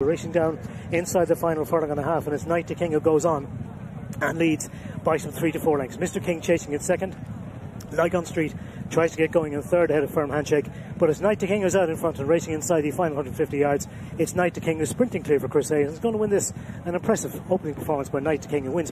Racing down inside the final furlong and a half, and it's Knight to King who goes on and leads by some three to four lengths. Mr. King chasing in second. Lygon Street tries to get going in third ahead of Firm Handshake, but it's Knight to King who's out in front and racing inside the final 150 yards. It's Knight to King who's sprinting clear for Chris Hayes. He's going to win this. An impressive opening performance by Knight to King who wins.